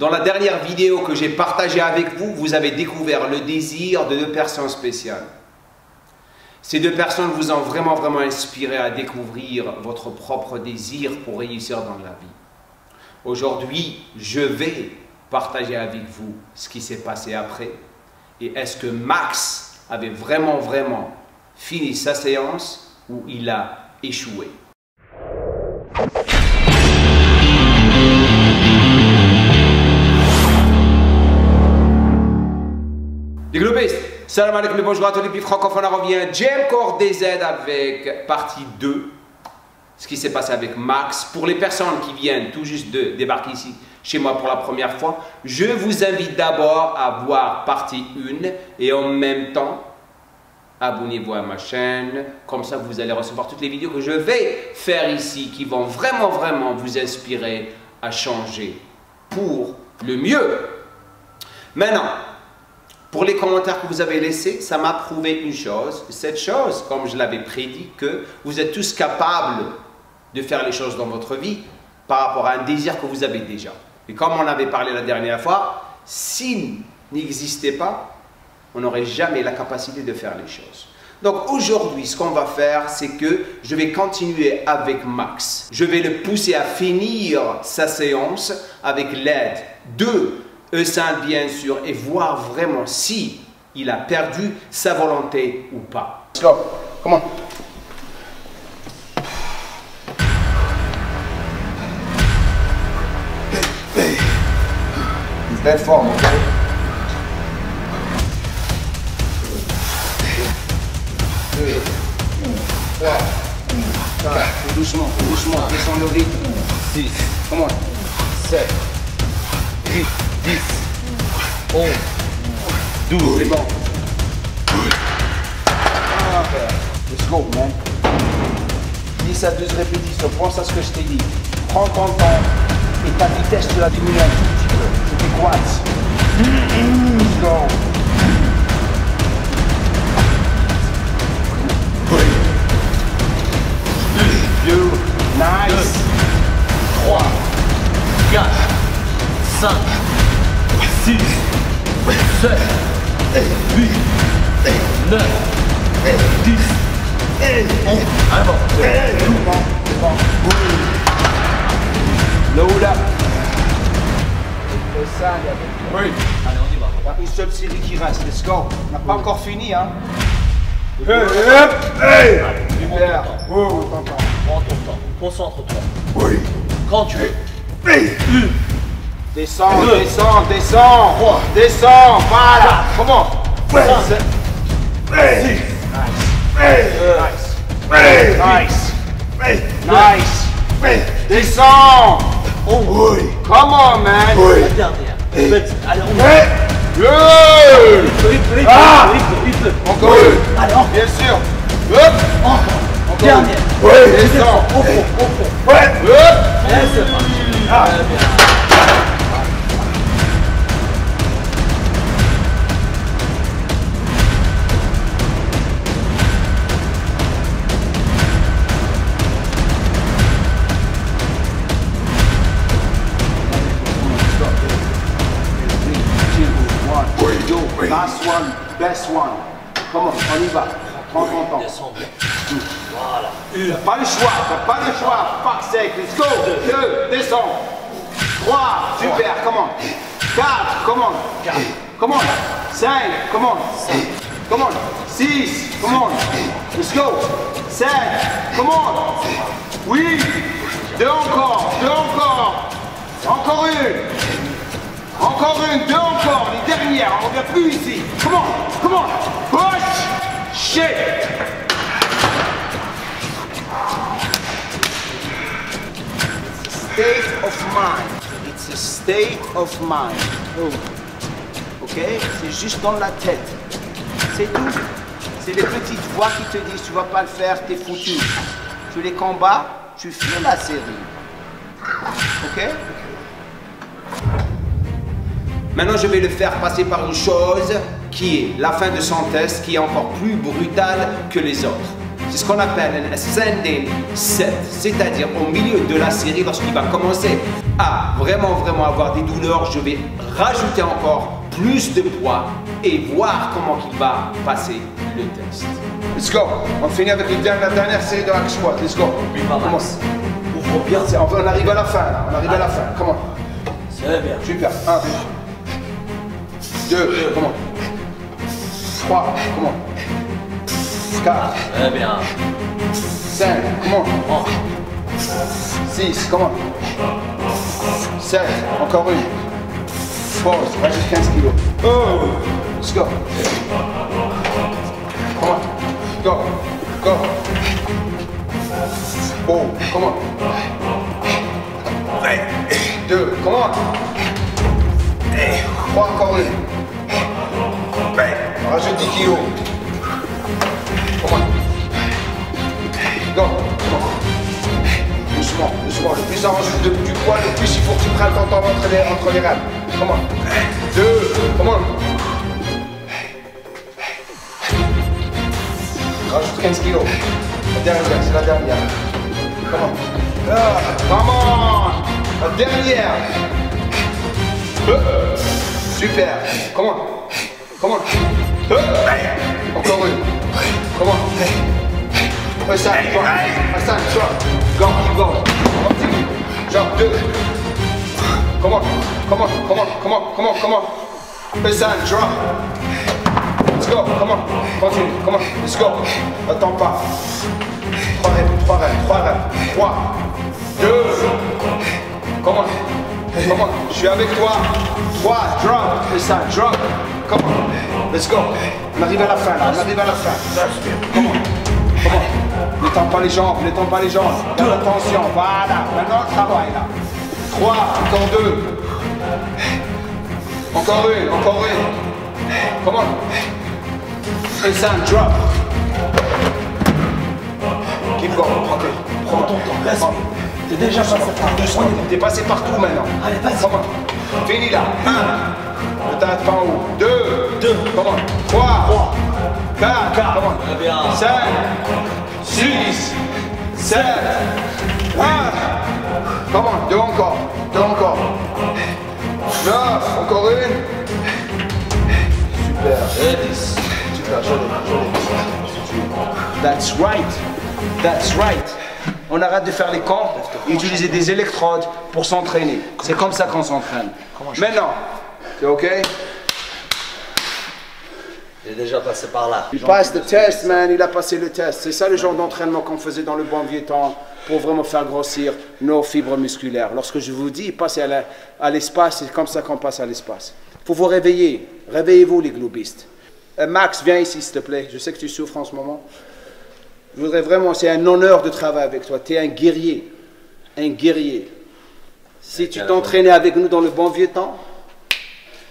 Dans la dernière vidéo que j'ai partagée avec vous, vous avez découvert le désir de deux personnes spéciales. Ces deux personnes vous ont vraiment, vraiment inspiré à découvrir votre propre désir pour réussir dans la vie. Aujourd'hui, je vais partager avec vous ce qui s'est passé après. Et est-ce que Max avait vraiment, vraiment fini sa séance ou il a échoué salam alaikum bonjour à tous les pays francophones, on revient Core DZ avec partie 2. Ce qui s'est passé avec Max. Pour les personnes qui viennent tout juste de débarquer ici chez moi pour la première fois, je vous invite d'abord à voir partie 1 et en même temps, abonnez-vous à ma chaîne. Comme ça, vous allez recevoir toutes les vidéos que je vais faire ici qui vont vraiment, vraiment vous inspirer à changer pour le mieux. Maintenant, pour les commentaires que vous avez laissés, ça m'a prouvé une chose. Cette chose, comme je l'avais prédit, que vous êtes tous capables de faire les choses dans votre vie par rapport à un désir que vous avez déjà. Et comme on avait parlé la dernière fois, s'il n'existait pas, on n'aurait jamais la capacité de faire les choses. Donc aujourd'hui, ce qu'on va faire, c'est que je vais continuer avec Max. Je vais le pousser à finir sa séance avec l'aide de eux bien sûr, et voir vraiment si il a perdu sa volonté ou pas. Let's go. Come on. He's dead form, okay? Deux, trois, quatre, doucement, doucement, descends le rythme. Six, come on. Sept, huit, 10, 11, 12. C'est bon. Let's go, man. 10 à 12 répétitions. Pense à ce que je t'ai dit. Prends ton temps et ta vitesse, tu la diminues un petit peu. Tu. Let's go. Nice. 3, 4, 5, 6, 7, 8, 9, 10, 11. Ah bon, C'est bon, c'est bon. Load up. C'est ça, Gabriel. Oui. Allez, on y va. Il y a une seule série qui reste. Let's go. On n'a pas encore fini, hein. Hey, hop, hey. Super. Prends ton temps. Concentre-toi. Oui. Quand tu es. Descends, Deux. descends, descends. Trois. Descends, voilà. Comment Cinq. Nice. Nice. Nice. Nice. Descends. Oh. Come on, man. La dernière. Faites- Allez, on va. Yeah. Ah. Encore une. Allez, encore. Bien sûr. Hop. Encore. Dernière. Descends. Au fond, au fond. Hop. C'est parti. Ah. Bien. Last one, best one. Come on, on y va. Prends ton temps. Descends bien. Voilà. Une. Pas le choix, t'as pas le choix. Fuck sake, let's go. Deux, descends. Trois, super, come on. Quatre, come on. Come on. Cinq, come on. Come on. Six, come on. Let's go. Sept, come on. Oui. Deux encore, deux encore. Encore une. Encore une, deux encore, les dernières, on revient plus ici. Come on, come on. Push. Shit. state of mind. It's a state of mind. Oh. Ok C'est juste dans la tête. C'est tout. C'est les petites voix qui te disent tu vas pas le faire, t'es foutu. Tu les combats, tu fais la série. Ok? Maintenant, je vais le faire passer par une chose qui est la fin de son test, qui est encore plus brutale que les autres. C'est ce qu'on appelle un ascending set, c'est-à-dire au milieu de la série, lorsqu'il va commencer à vraiment, vraiment avoir des douleurs, je vais rajouter encore plus de poids et voir comment il va passer le test. Let's go. On finit avec la dernière série de hack squat. Let's go. Oui, mal. Commence. Ouvre bien. On on arrive à la fin là. On arrive à la fin. Comment C'est bien. Super. 1, 2, comment 3, comment 4, Très bien. 5, comment Oh. 6, comment 7, encore une. Pause, rajoute 15 kilos. Oh, let's go. Comment Go, go. Oh, comment 10 kilos. Comment Go, comment Doucement, doucement. Le plus on de- du poids, le plus il faut que tu prennes temps entre les, entre les reins. Comment Deux, comment Rajoute 15 kilos. La dernière, c'est la dernière. Comment ah, Come on. La dernière. Euh, Super. Comment Comment Euh, Encore une Comment? Hassan, toi Hassan, toi Go, keep going Continue Genre deux. Comment? Comment? Comment? Comment? Comment? Comment? Hassan, drop Let's go, comment? Continue, comment? Let's go. Attends pas. Trois reps, trois reps, trois reps Trois. Deux. Comment? Comment? Je suis avec toi. Trois, drop. Hassan, drop. Comment? Let's go On arrive à la fin là, on arrive à la fin Comment Comment Ne tends pas les jambes, ne tends pas les jambes. Garde attention, voilà. Maintenant le travail là. Trois, encore deux. Encore une, encore une. Comment Et ça, drop. Keep going, ok. Prends ton temps. Respire. T'es déjà passé par deux t'es passé partout maintenant. Allez, vas-y. Comment Fini là. Un. Ne t'arrête pas en haut. Deux. Deux. Comment Trois. Trois. Quatre. Quatre. Comment Très bien. 5, 6, 7, 1. Comment Deux encore. Deux encore. 9, encore une. Super. Et dix. Super, joli, joli. That's right. That's right. On arrête de faire les camps et utiliser des électrodes pour s'entraîner. C'est comme ça qu'on s'entraîne. Maintenant, c'est OK Il est déjà passé par là. Il passe le test, man. Il a passé le test. C'est ça le genre d'entraînement qu'on faisait dans le bon vieux temps pour vraiment faire grossir nos fibres musculaires. Lorsque je vous dis la- à l'espace, c'est comme ça qu'on passe à l'espace. Il faut vous réveiller. Réveillez-vous, les globistes. Euh, Max, viens ici, s'il te plaît. Je sais que tu souffres en ce moment. Je voudrais vraiment, c'est un honneur de travailler avec toi. Tu es un guerrier. Un guerrier. Si tu t'entraînais avec nous dans le bon vieux temps,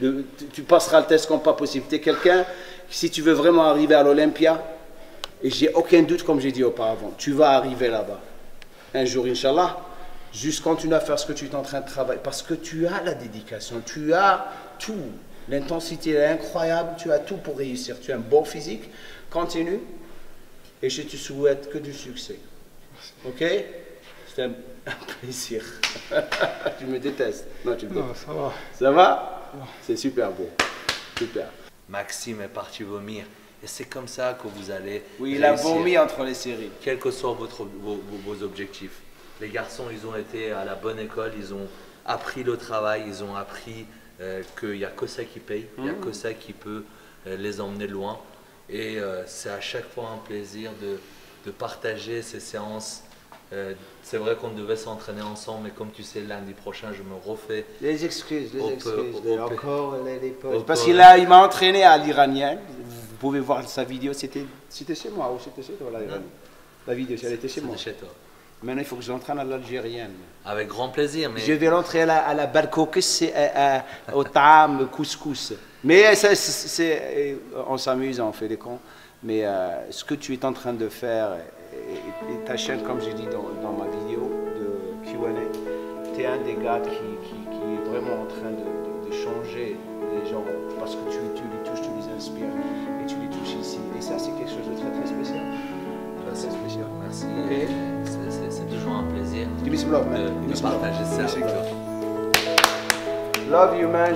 le- tu, tu passeras le test comme pas possible. Tu es quelqu'un, si tu veux vraiment arriver à l'Olympia, et j'ai aucun doute, comme j'ai dit auparavant, tu vas arriver là-bas. Un jour, Inch'Allah, juste continue à faire ce que tu es en train de travailler, parce que tu as la dédication, tu as tout. L'intensité est incroyable, tu as tout pour réussir. Tu as un bon physique, continue, et je te souhaite que du succès. Ok? C'est un, un plaisir. tu me détestes. Non, tu me détestes. ça va. Ça va? C'est super beau. Super. Maxime est parti vomir. Et c'est comme ça que vous allez. Oui, il a vomi entre les séries. Quels que soient votre, vos, vos- vos objectifs. Les garçons, ils ont été à la bonne école, ils ont appris le travail, ils ont appris euh, qu'il n'y a que ça qui paye, il n'y a que ça qui peut euh, les emmener loin. Et euh, c'est à chaque fois un plaisir de, de partager ces séances. Euh, c'est vrai qu'on devait s'entraîner ensemble, mais comme tu sais, lundi prochain, je me refais. Les excuses, les excuses. encore les, les Parce qu'il a, il m'a entraîné à l'Iranien. Vous pouvez voir sa vidéo. C'était, c'était chez moi ou c'était chez toi la, la vidéo, elle était chez moi. Chez toi. Maintenant, il faut que je l'entraîne à l'algérienne. Avec grand plaisir, mais Je vais l'entraîner à la, à la barcoquis et à- au tam, couscous. Mais on s'amuse, on fait des cons. Mais euh, ce que tu es en train de faire, et, ta chaîne, comme j'ai dit dans, dans, ma vidéo de QA, tu es un des gars qui, qui, est vraiment en train de, changer les gens parce que tu, les touches, tu les inspires et tu les touches ici. Et ça, c'est quelque chose de très très spécial. Très, spécial. Merci. C'est toujours un plaisir de, de partager ça. Love you, man.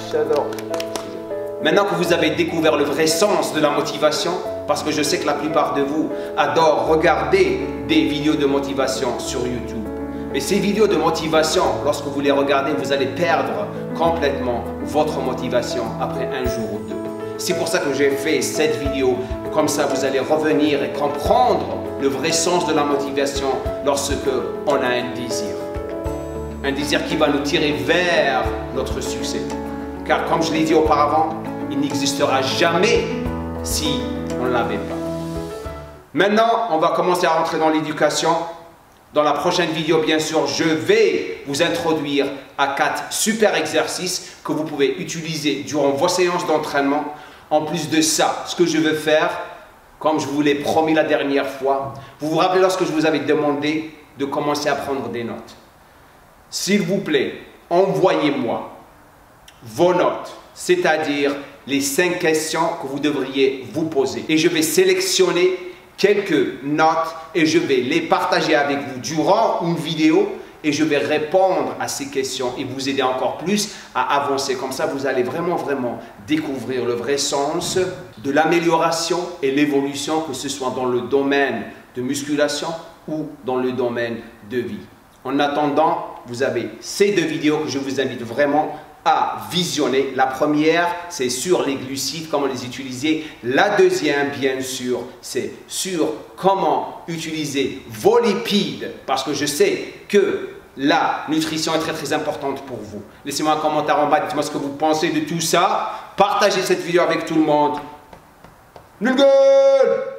Maintenant que vous avez découvert le vrai sens de la motivation, parce que je sais que la plupart de vous adorent regarder des vidéos de motivation sur YouTube. Mais ces vidéos de motivation, lorsque vous les regardez, vous allez perdre complètement votre motivation après un jour ou deux. C'est pour ça que j'ai fait cette vidéo. Comme ça, vous allez revenir et comprendre le vrai sens de la motivation lorsque on a un désir. Un désir qui va nous tirer vers notre succès. Car comme je l'ai dit auparavant, il n'existera jamais si on ne l'avait pas. Maintenant, on va commencer à rentrer dans l'éducation. Dans la prochaine vidéo, bien sûr, je vais vous introduire à quatre super exercices que vous pouvez utiliser durant vos séances d'entraînement. En plus de ça, ce que je veux faire, comme je vous l'ai promis la dernière fois, vous vous rappelez lorsque je vous avais demandé de commencer à prendre des notes. S'il vous plaît, envoyez-moi vos notes, c'est-à-dire les cinq questions que vous devriez vous poser. Et je vais sélectionner quelques notes et je vais les partager avec vous durant une vidéo et je vais répondre à ces questions et vous aider encore plus à avancer. Comme ça, vous allez vraiment, vraiment découvrir le vrai sens de l'amélioration et l'évolution, que ce soit dans le domaine de musculation ou dans le domaine de vie. En attendant, vous avez ces deux vidéos que je vous invite vraiment visionner. La première, c'est sur les glucides, comment les utiliser. La deuxième, bien sûr, c'est sur comment utiliser vos lipides, parce que je sais que la nutrition est très très importante pour vous. Laissez-moi un commentaire en bas, dites-moi ce que vous pensez de tout ça. Partagez cette vidéo avec tout le monde. Nul gueule